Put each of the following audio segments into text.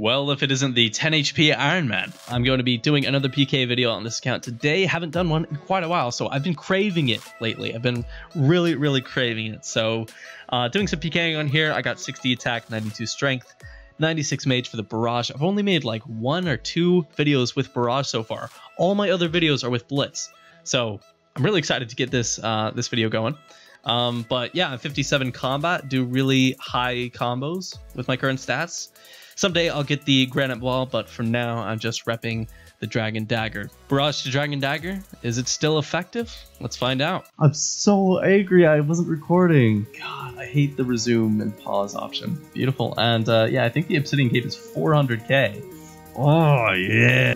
Well, if it isn't the 10 HP Iron Man, I'm going to be doing another PK video on this account today. Haven't done one in quite a while, so I've been craving it lately. I've been really, really craving it. So, uh, doing some PKing on here. I got 60 attack, 92 strength, 96 mage for the barrage. I've only made like one or two videos with barrage so far. All my other videos are with blitz. So, I'm really excited to get this uh, this video going. Um, but yeah, 57 combat, do really high combos with my current stats. Someday I'll get the Granite Maul, but for now I'm just repping the Dragon Dagger. Barrage to Dragon Dagger, is it still effective? Let's find out. I'm so angry I wasn't recording. God, I hate the resume and pause option. Beautiful. And uh, yeah, I think the Obsidian Cape is 400k. Oh, yeah.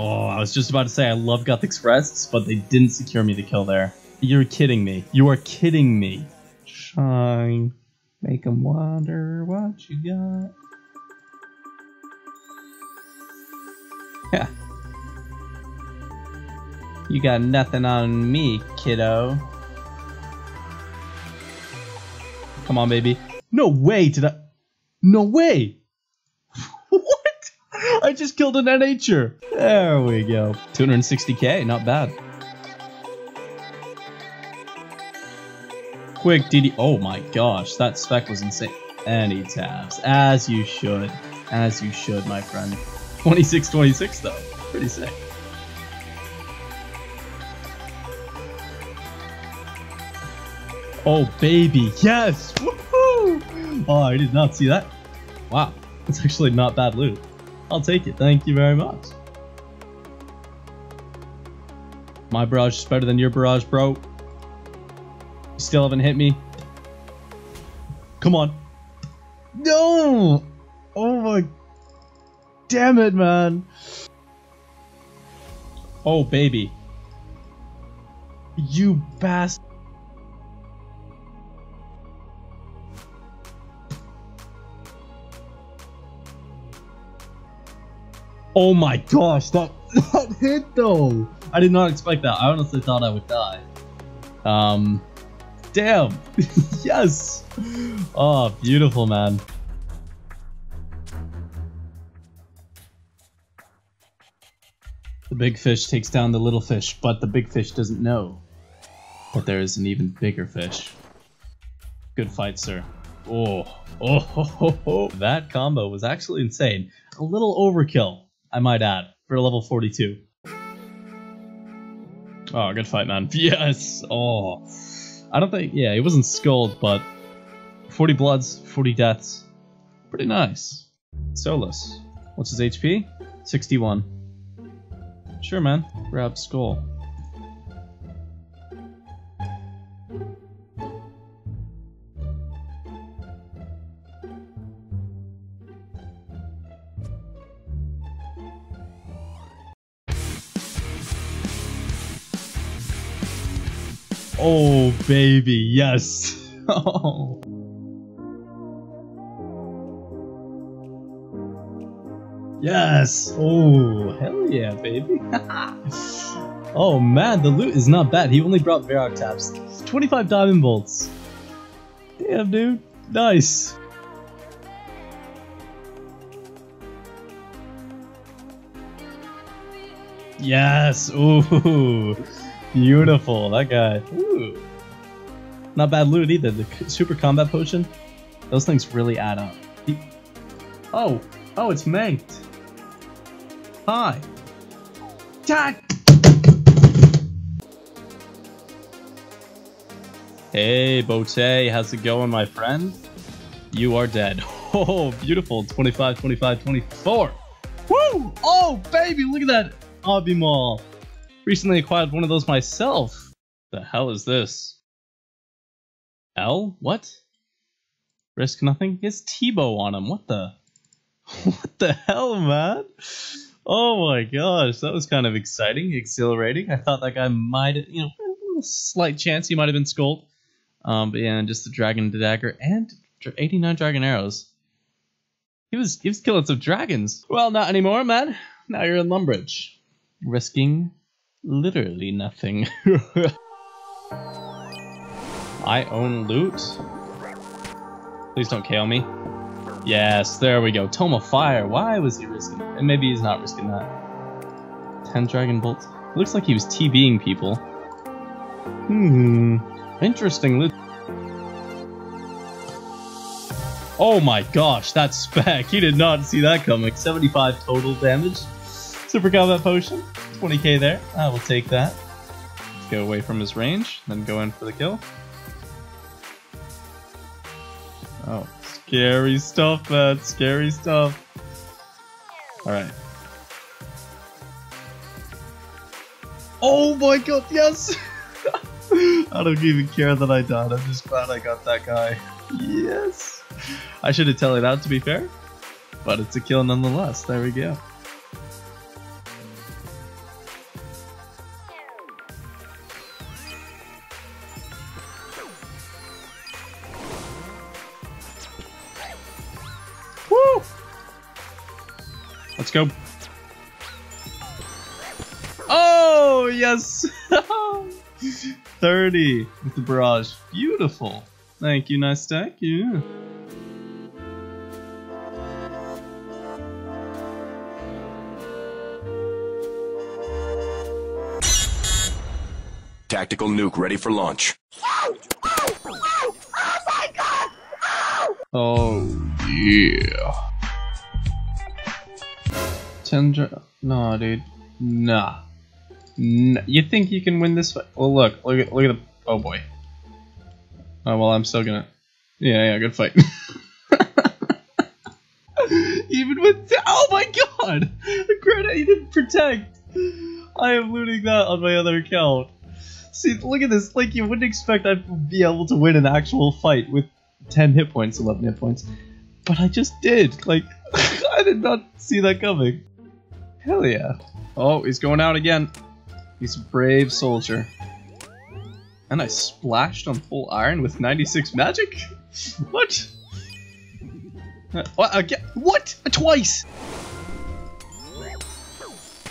Oh, I was just about to say I love Guthix Rests, but they didn't secure me the kill there. You're kidding me. You are kidding me. Shine. Make them wonder what you got. Yeah. You got nothing on me, kiddo. Come on, baby. No way did I... No way! Just killed an NHer. There we go. 260k, not bad. Quick DD. Oh my gosh, that spec was insane. Any tabs. As you should. As you should, my friend. 26-26 though. Pretty sick. Oh baby, yes! Woohoo! Oh, I did not see that. Wow, that's actually not bad loot. I'll take it. Thank you very much. My barrage is better than your barrage, bro. You still haven't hit me. Come on. No! Oh my... Damn it, man. Oh, baby. You bastard. Oh my gosh, that that hit though. I did not expect that. I honestly thought I would die. Um, damn. yes. Oh, beautiful, man. The big fish takes down the little fish, but the big fish doesn't know that there is an even bigger fish. Good fight, sir. Oh, oh, ho, ho, ho. that combo was actually insane. A little overkill, I might add, for level 42. Oh, good fight, man. Yes! Oh. I don't think, yeah, he wasn't skulled, but 40 bloods, 40 deaths. Pretty nice. Solus. What's his HP? 61. Sure, man. Grab skull. Oh, baby, yes. oh. Yes. Oh, hell yeah, baby. oh man, the loot is not bad. He only brought Varrock tabs. 25 diamond bolts. Damn, dude. Nice. Yes. Ooh. Beautiful, that guy. Ooh. Not bad loot either. The super combat potion, those things really add up. Oh, oh, it's Manked. Hi. Attack! Hey, Bote, how's it going, my friend? You are dead. Oh, beautiful. 25, 25, 24. Woo! Oh, baby, look at that. Abimall. Recently acquired one of those myself. The hell is this? L? What? Risk nothing? Has T-bow on him. What the? What the hell, man? Oh my gosh, that was kind of exciting, exhilarating. I thought that guy might, have you know, a slight chance he might have been skulled. Um, but yeah, and just the dragon dagger and 89 dragon arrows. He was he was killing some dragons. Well, not anymore, man. now you're in Lumbridge, risking literally nothing. I own loot. Please don't KO me. Yes, there we go. Tome of Fire. Why was he risking? And maybe he's not risking that. Ten Dragon Bolts. Looks like he was TBing people. Hmm. Interesting loot. Oh my gosh, that spec. He did not see that coming. 75 total damage. Super Combat Potion. 20k there. I will take that. Let's go away from his range, then go in for the kill. Oh, scary stuff, man. Scary stuff. Alright. Oh my god, yes! I don't even care that I died. I'm just glad I got that guy. Yes! I should have tell it out to be fair, but it's a kill nonetheless. There we go. Let's go. Oh, yes! 30 with the barrage. Beautiful. Thank you, nice stack. Yeah. Tactical nuke ready for launch. Oh, yeah. Tendra. No, dude. Nah. You think you can win this fight? Oh, look. Look at, look at the. Oh, boy. Oh, well, I'm still gonna. Yeah, yeah, good fight. Even with. Oh my god! The credit didn't protect! I am looting that on my other account. See, look at this. Like, you wouldn't expect I'd be able to win an actual fight with 10 hit points, 11 hit points. But I just did. Like, I did not see that coming. Hell yeah. Oh, he's going out again. He's a brave soldier. And I splashed on full iron with 96 magic? What? Uh, What? Again? What? Twice?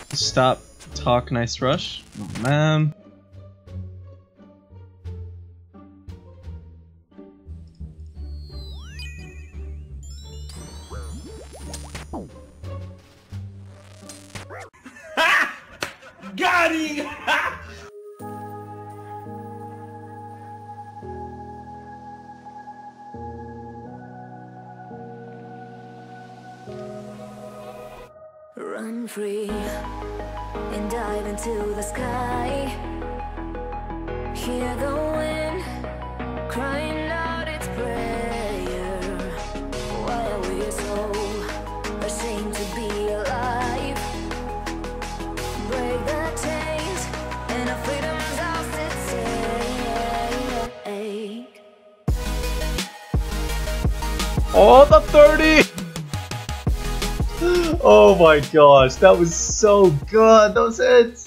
Stop. Talk. Nice rush. Oh, man. Run free and dive into the sky. Hear the wind crying out its prayer. Why are we so ashamed to be alive? Break the chains and our freedom's ours to take. Oh, the 30! Oh my gosh, that was so good, those hits! Oh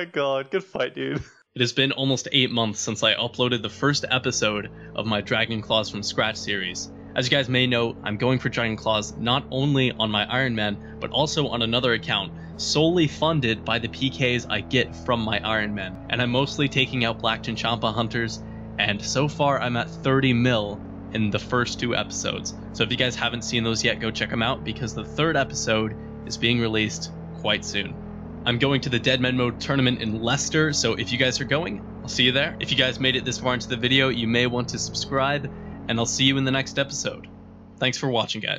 my god, good fight, dude. It has been almost 8 months since I uploaded the first episode of my Dragon Claws from Scratch series. As you guys may know, I'm going for Dragon Claws not only on my Iron Man, but also on another account, solely funded by the PKs I get from my Iron Man. And I'm mostly taking out Black Chinchompa hunters, and so far I'm at 30 mil in the first two episodes. So if you guys haven't seen those yet, go check them out because the third episode is being released quite soon. I'm going to the Deadman Mode tournament in Leicester, so if you guys are going, I'll see you there. If you guys made it this far into the video, you may want to subscribe and I'll see you in the next episode. Thanks for watching, guys.